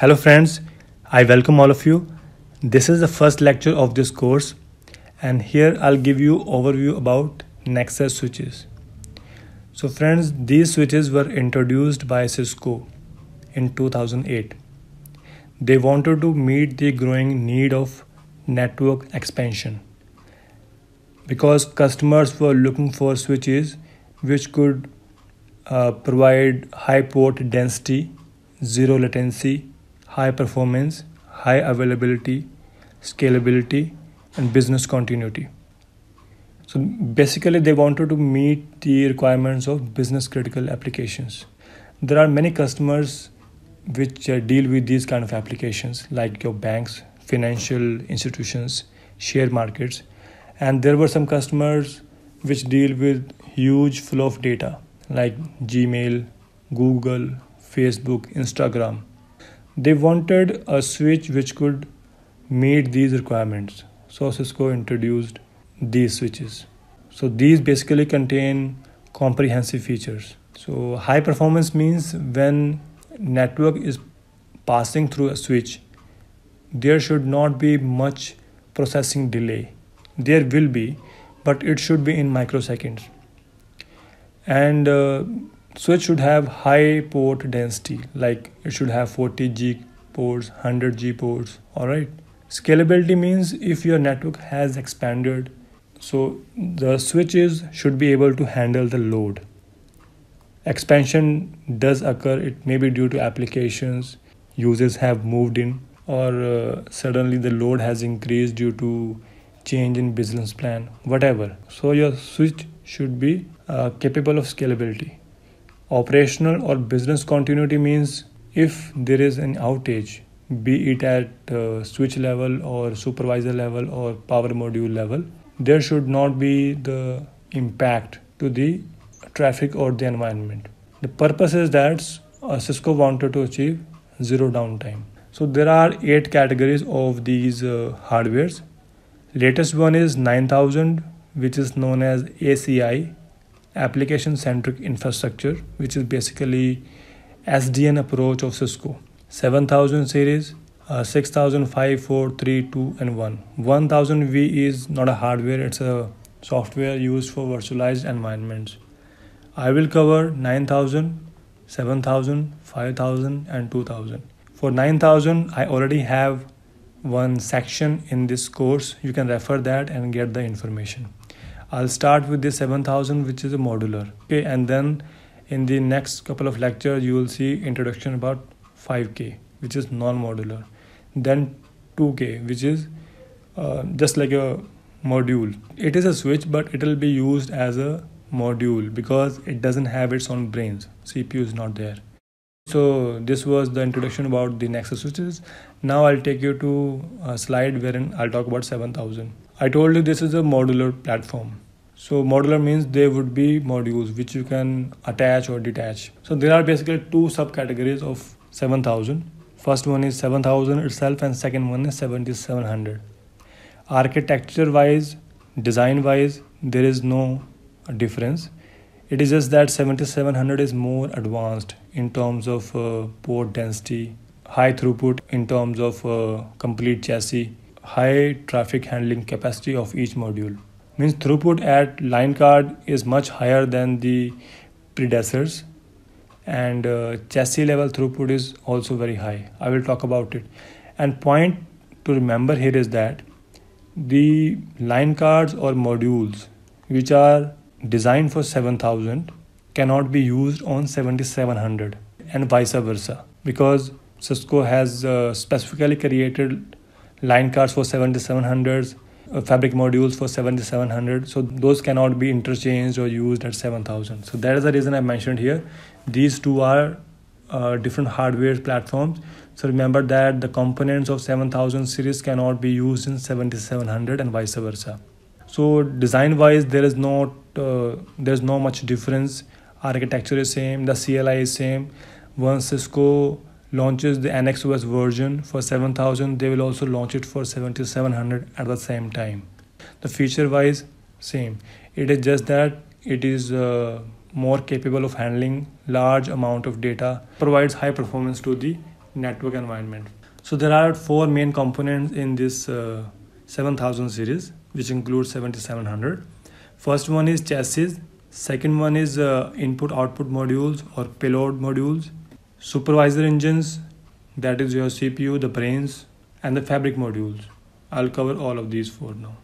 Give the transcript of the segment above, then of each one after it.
Hello friends, I welcome all of you. This is the first lecture of this course and here I'll give you overview about Nexus switches. So friends, these switches were introduced by Cisco in 2008. They wanted to meet the growing need of network expansion because customers were looking for switches which could uh, provide high port density, zero latency, high performance, high availability, scalability, and business continuity. So basically, they wanted to meet the requirements of business critical applications. There are many customers which uh, deal with these kind of applications, like your banks, financial institutions, share markets, and there were some customers which deal with huge flow of data like Gmail, Google, Facebook, Instagram. They wanted a switch which could meet these requirements. So Cisco introduced these switches. So these basically contain comprehensive features. So high performance means when network is passing through a switch, there should not be much processing delay. There will be, but it should be in microseconds and uh, switch should have high port density like it should have 40 g ports 100 g ports all right scalability means if your network has expanded so the switches should be able to handle the load. Expansion does occur it may be due to applications users have moved in or uh, suddenly the load has increased due to change in business plan whatever. So your switch should be uh, capable of scalability. Operational or business continuity means if there is an outage, be it at uh, switch level or supervisor level or power module level, there should not be the impact to the traffic or the environment. The purpose is that uh, Cisco wanted to achieve zero downtime. So there are eight categories of these uh, hardwares. Latest one is 9000 which is known as ACI application centric infrastructure which is basically SDN approach of Cisco. 7000 series uh, 6005 4 3 2 and 1 1000V is not a hardware it's a software used for virtualized environments. I will cover 9000 7000 5000 and 2000 for 9000 I already have one section in this course. You can refer that and get the information I'll start with the 7000 which is a modular. Okay and then in the next couple of lectures you will see introduction about 5k which is non-modular. Then 2k which is uh, just like a module. It is a switch but it will be used as a module because it doesn't have its own brains. Cpu is not there. So this was the introduction about the nexus switches. Now i'll take you to a slide wherein i'll talk about 7000 I told you this is a modular platform. So modular means there would be modules which you can attach or detach. So there are basically two subcategories of 7000. First one is 7000 itself and second one is 7700. Architecture wise, design wise, there is no difference. It is just that 7700 is more advanced in terms of uh, port density, high throughput in terms of uh, complete chassis high traffic handling capacity of each module. Means throughput at line card is much higher than the predecessors and uh, chassis level throughput is also very high. I will talk about it. And point to remember here is that the line cards or modules which are designed for 7000 cannot be used on 7700 and vice versa because Cisco has uh, specifically created line cards for 7700s uh, fabric modules for 7700 so those cannot be interchanged or used at 7000 so that is the reason i mentioned here. These two are uh, different hardware platforms. So remember that the components of 7000 series cannot be used in 7700 and vice versa. So design wise there is not uh, there's no much difference. Architecture is same. The cli is same. Once cisco launches the NXOS version for 7000 they will also launch it for 7700 at the same time the feature wise same it is just that it is uh, more capable of handling large amount of data provides high performance to the network environment. So there are four main components in this uh, 7000 series, which includes 7700. First one is chassis. Second one is uh, input output modules or payload modules. Supervisor engines, that is your CPU, the brains, and the fabric modules. I'll cover all of these four now.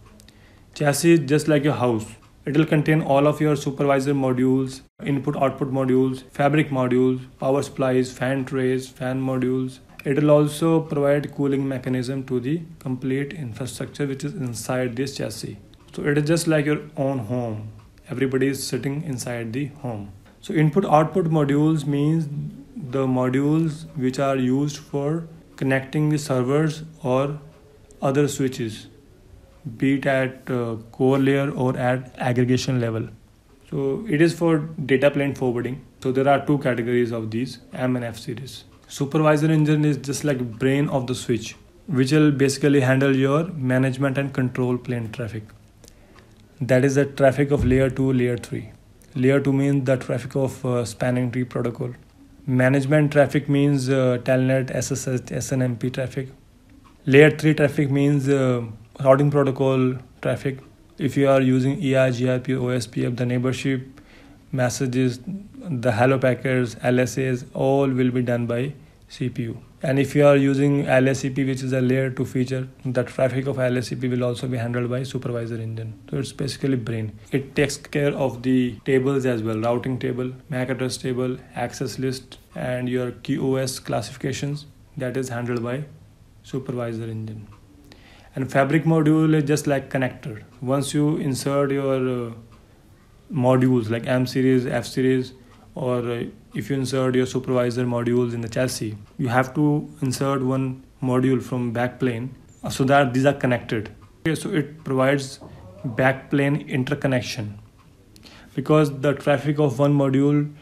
Chassis just like your house. It will contain all of your supervisor modules, input output modules, fabric modules, power supplies, fan trays, fan modules. It will also provide cooling mechanism to the complete infrastructure which is inside this chassis. So it is just like your own home. Everybody is sitting inside the home. So input output modules means the modules which are used for connecting the servers or other switches be it at uh, core layer or at aggregation level. So it is for data plane forwarding. So there are two categories of these M and F series. Supervisor engine is just like brain of the switch, which will basically handle your management and control plane traffic. That is the traffic of layer 2, layer 3. Layer 2 means the traffic of uh, spanning tree protocol. Management traffic means uh, telnet, SSH, SNMP traffic. Layer 3 traffic means uh, routing protocol traffic if you are using EIGRP, OSPF, the neighborship messages, the hello packets, LSAs, all will be done by CPU. And if you are using LACP, which is a layer 2 feature, the traffic of LACP will also be handled by supervisor engine. So it's basically brain. It takes care of the tables as well, routing table, MAC address table, access list, and your QoS classifications. That is handled by supervisor engine and fabric module is just like connector once you insert your uh, modules like m series f series or uh, if you insert your supervisor modules in the chassis you have to insert one module from backplane uh, so that these are connected okay, so it provides backplane interconnection because the traffic of one module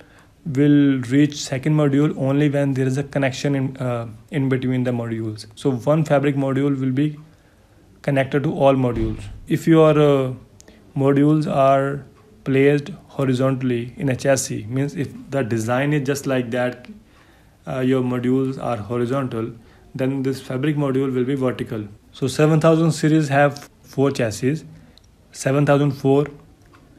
will reach second module only when there is a connection in uh, in between the modules so one fabric module will be connected to all modules. If your uh, modules are placed horizontally in a chassis, means if the design is just like that, uh, your modules are horizontal, then this fabric module will be vertical. So 7000 series have four chassis 7004,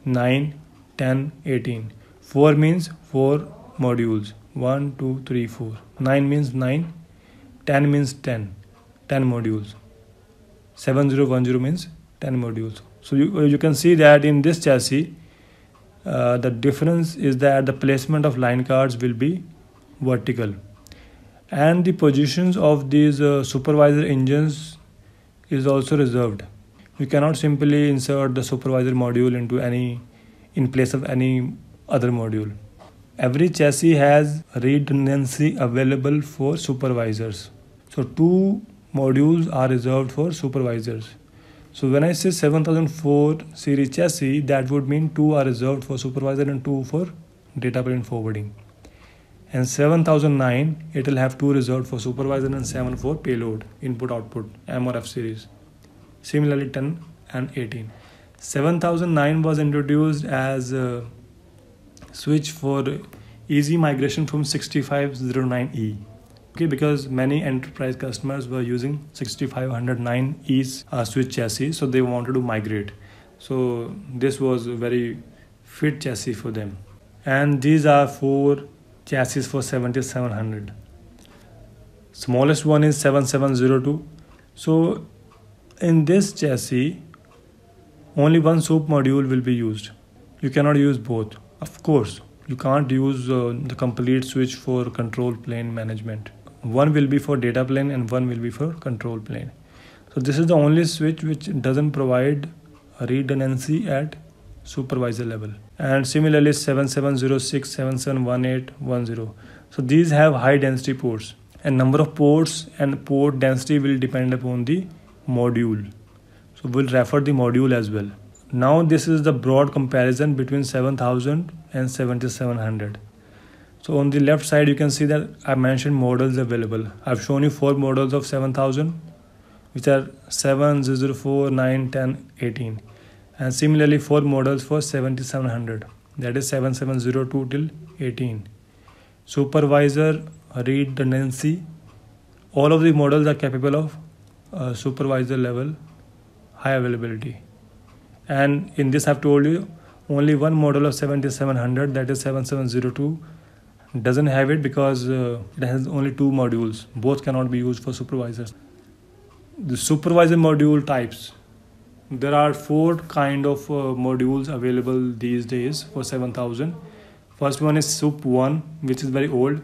9, 10, 18. 4 means 4 modules 1, 2, 3, 4. 9 means 9, 10 means 10, 10 modules. 7010 means 10 modules so you, you can see that in this chassis uh, the difference is that the placement of line cards will be vertical. And the positions of these uh, supervisor engines is also reserved. You cannot simply insert the supervisor module into any in place of any other module. Every chassis has redundancy available for supervisors. So two modules are reserved for supervisors. So when I say 7004 series chassis, that would mean two are reserved for supervisor and two for data plane forwarding. And 7009, it will have two reserved for supervisor and 7 for payload, input output, M or F series. Similarly, 10 and 18. 7009 was introduced as a switch for easy migration from 6509E okay because many enterprise customers were using 6509e's uh, switch chassis so they wanted to migrate. So this was a very fit chassis for them. And these are four chassis for 7700 smallest one is 7702 so in this chassis only one sup module will be used. You cannot use both. Of course you can't use uh, the complete switch for control plane management one will be for data plane and one will be for control plane. So this is the only switch which doesn't provide redundancy at supervisor level. And similarly 7706 771810 so these have high density ports. And number of ports and port density will depend upon the module. So we'll refer the module as well. Now this is the broad comparison between 7000 and 7700 so on the left side, you can see that I mentioned models available. I've shown you four models of 7000, which are 7, 004, 9, 10, 18. And similarly, four models for 7700, that is 7702 till 18. Supervisor redundancy all of the models are capable of uh, supervisor level high availability and in this i've told you only one model of 7700 that is 7702 doesn't have it because uh, it has only two modules. Both cannot be used for supervisors. The supervisor module types. There are four kind of uh, modules available these days for 7000 first one is sup 1 which is very old.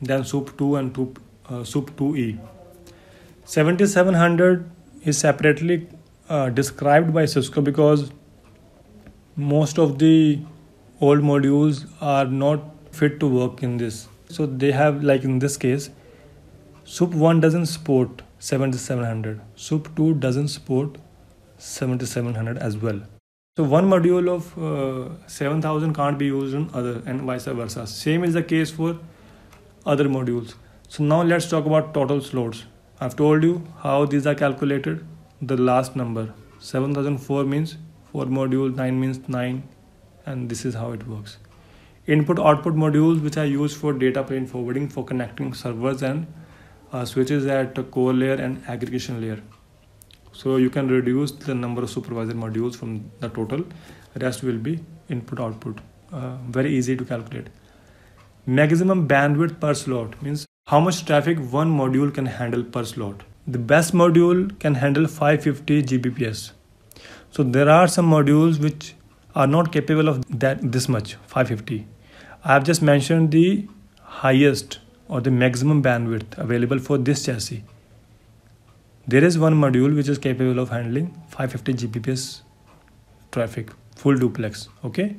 Then sup 2 and sup, uh, sup 2e 7700 is separately uh, described by cisco because most of the old modules are not fit to work in this. So they have like in this case sup 1 doesn't support 7700 sup 2 doesn't support 7700 as well. So one module of uh, 7000 can't be used on other and vice versa. Same is the case for other modules. So now let's talk about total slots. I've told you how these are calculated. The last number 7004 means 4 module 9 means 9 and this is how it works input output modules which are used for data plane forwarding for connecting servers and uh, switches at core layer and aggregation layer. So you can reduce the number of supervisor modules from the total. Rest will be input output uh, very easy to calculate. Maximum bandwidth per slot means how much traffic one module can handle per slot. The best module can handle 550 gbps so there are some modules which are not capable of that this much 550 i have just mentioned the highest or the maximum bandwidth available for this chassis. There is one module which is capable of handling 550 gbps traffic full duplex okay?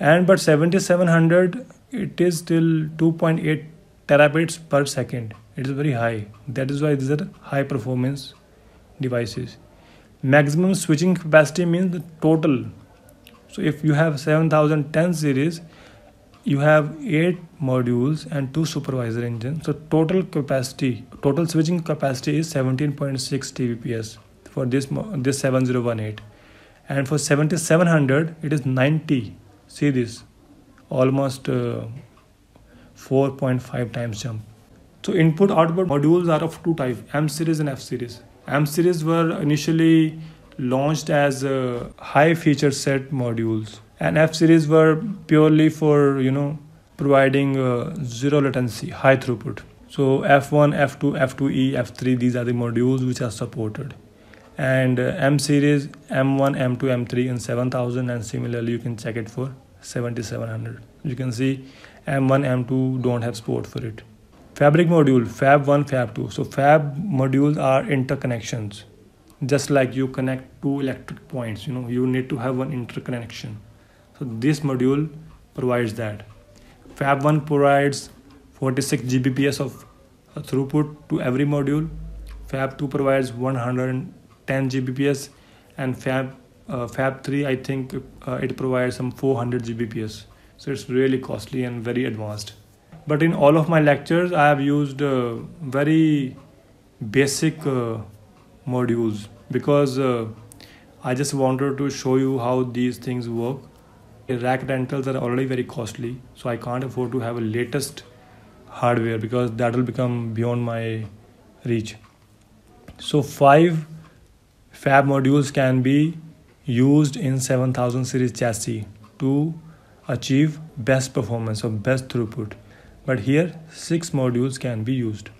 And but 7700 it is still 2.8 terabits per second. It is very high. That is why these are high performance devices. Maximum switching capacity means the total. So if you have 7010 series you have eight modules and two supervisor engines so total capacity total switching capacity is 17.6 tbps for this this 7018 and for 7700 it is 90 see this almost uh, 4.5 times jump. So input output modules are of two types m series and f series. M series were initially launched as uh, high feature set modules and F series were purely for you know providing uh, zero latency, high throughput. So F1, F2, F2E, F3 these are the modules which are supported. And uh, M series M1, M2, M3 in 7000 and similarly you can check it for 7700. You can see M1, M2 don't have support for it. Fabric module, Fab 1, Fab 2. So Fab modules are interconnections. Just like you connect two electric points, you know, you need to have one interconnection. So this module provides that. Fab1 provides 46 gbps of throughput to every module. Fab2 provides 110 gbps and fab uh, fab3 i think uh, it provides some 400 gbps so it's really costly and very advanced. But in all of my lectures i have used uh, very basic uh, modules because uh, i just wanted to show you how these things work. Rack rentals are already very costly so i can't afford to have a latest hardware because that will become beyond my reach. So five fab modules can be used in 7000 series chassis to achieve best performance or best throughput. But here six modules can be used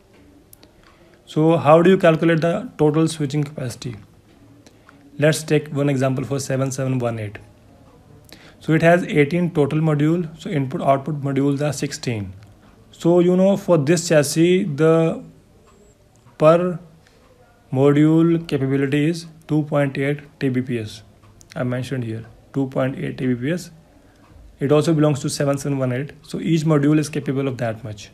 so how do you calculate the total switching capacity? Let's take one example for 7718 so it has 18 total module. So input output modules are 16 so you know for this chassis the per module capability is 2.8 tbps. I mentioned here 2.8 tbps. It also belongs to 7718 so each module is capable of that much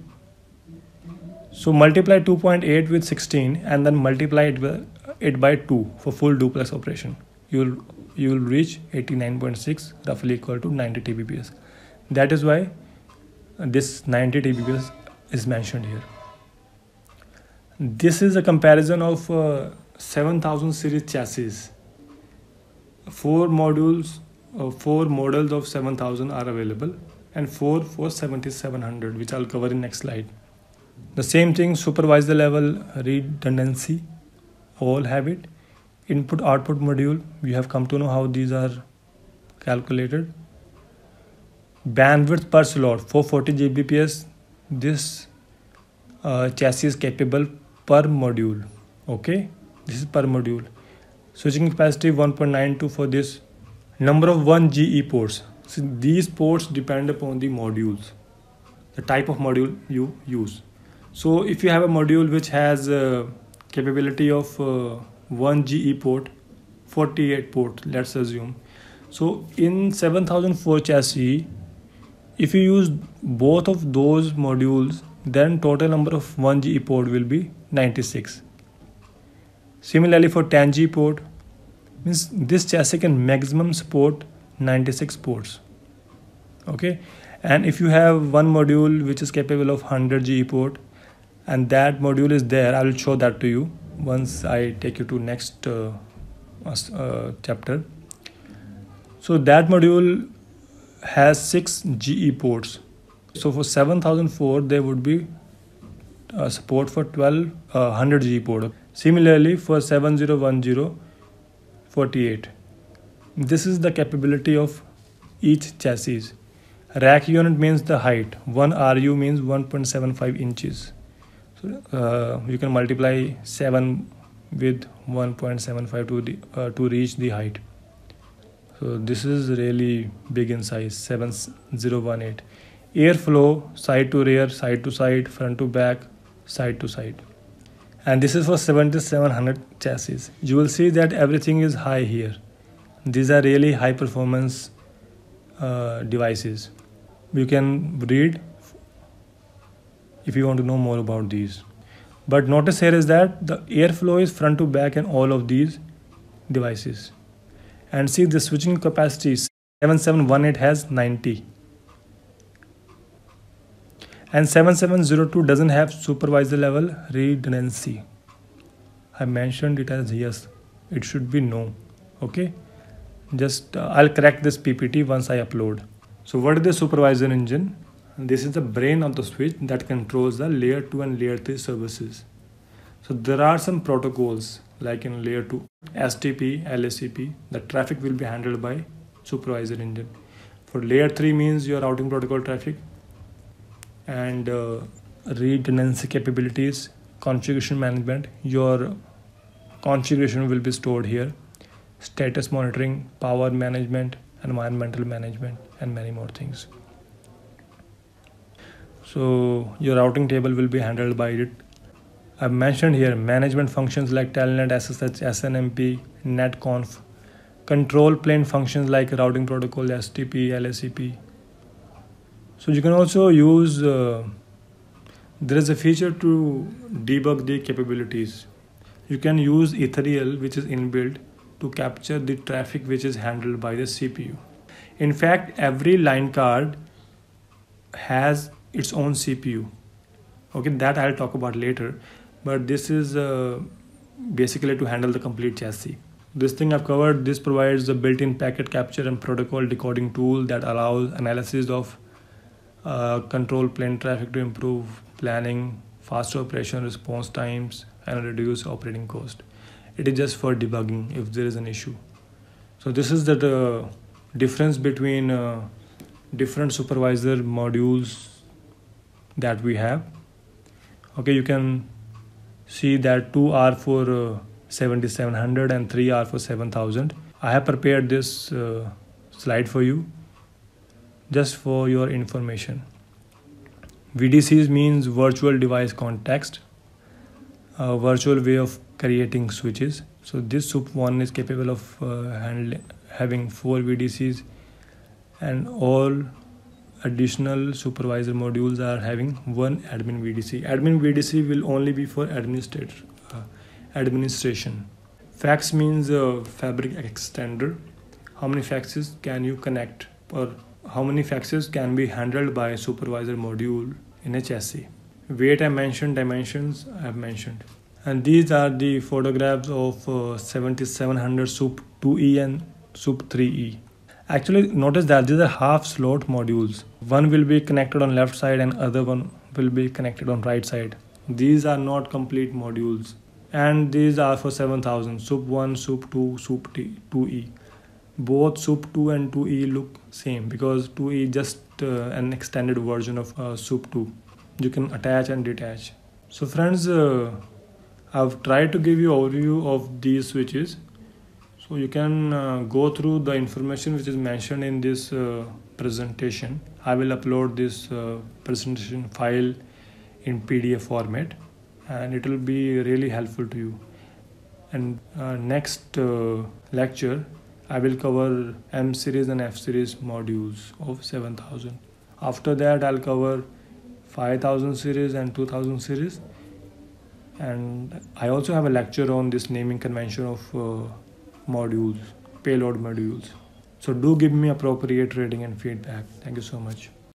so multiply 2.8 with 16 and then multiply it, it by 2 for full duplex operation. You'll you will reach 89.6 roughly equal to 90 tbps that is why this 90 tbps is mentioned here. This is a comparison of uh, 7000 series chassis. Four modules uh, four models of 7000 are available and four for 7700 which i'll cover in next slide the same thing supervisor level redundancy all have it. Input output module we have come to know how these are calculated. Bandwidth per slot 440 gbps. This uh, chassis is capable per module okay? This is per module. Switching capacity 1.92 for this. Number of 1 ge ports. So these ports depend upon the modules the type of module you use so if you have a module which has a capability of uh, 1 ge port 48 port let's assume so in 7004 chassis if you use both of those modules then total number of 1 GE port will be 96. Similarly for 10G port, means this chassis can maximum support 96 ports. Okay, and if you have one module which is capable of 100 GE port, and that module is there, I will show that to you once I take you to next uh, uh, chapter. So that module has six GE ports so for 7004 there would be uh, support for 12 uh, 100 G port. Similarly for 7010 48. This is the capability of each chassis. Rack unit means the height. 1 RU means 1.75 inches. So uh, you can multiply 7 with 1.75 to uh, to reach the height. So this is really big in size 7018 airflow side to rear side to side front to back side to side. And this is for 7700 chassis. You will see that everything is high here. These are really high performance uh, devices. You can read if you want to know more about these. But notice here is that the airflow is front to back in all of these devices. And see the switching capacity 7718 has 90 and 7702 doesn't have supervisor level redundancy. I mentioned it as yes. It should be no. Okay? Just uh, i'll correct this ppt once i upload. So what is the supervisor engine this is the brain of the switch that controls the layer 2 and layer 3 services. So there are some protocols like in layer 2 stp lacp the traffic will be handled by supervisor engine. For layer 3 means your routing protocol traffic and uh, redundancy capabilities configuration management. Your configuration will be stored here. Status monitoring power management environmental management and many more things so your routing table will be handled by it i've mentioned here management functions like telnet ssh snmp netconf control plane functions like routing protocol stp lacp so you can also use, uh, there is a feature to debug the capabilities. You can use Ethereal which is inbuilt to capture the traffic which is handled by the CPU. In fact, every line card has its own CPU. Okay, that I'll talk about later. But this is uh, basically to handle the complete chassis. This thing I've covered, this provides a built-in packet capture and protocol decoding tool that allows analysis of uh, control plane traffic to improve planning, faster operation response times, and reduce operating cost. It is just for debugging if there is an issue. So this is the uh, difference between uh, different supervisor modules that we have. Okay, you can see that two are for uh, 7700 and three are for 7000. I have prepared this uh, slide for you just for your information. VDCs means virtual device context, a virtual way of creating switches. So this SUP one is capable of uh, handling having four VDCs and all additional supervisor modules are having one admin VDC. Admin VDC will only be for administrator, uh, administration. FEX means a fabric extender. How many FEXes can you connect per how many FEXes can be handled by supervisor module in a chassis. Weight I mentioned, dimensions I have mentioned. And these are the photographs of uh, 7700 SUP 2E and SUP 3E. Actually, notice that these are half slot modules. One will be connected on left side and other one will be connected on right side. These are not complete modules. And these are for 7000 sup 1 sup 2 sup 2e both sup 2 and 2e look same because 2e just uh, an extended version of uh, sup 2 you can attach and detach. So friends uh, i've tried to give you overview of these switches so you can uh, go through the information which is mentioned in this uh, presentation. I will upload this uh, presentation file in pdf format and it will be really helpful to you. And uh, next uh, lecture i will cover m series and f series modules of 7000 after that i'll cover 5000 series and 2000 series. And i also have a lecture on this naming convention of uh, modules payload modules. So do give me appropriate rating and feedback. Thank you so much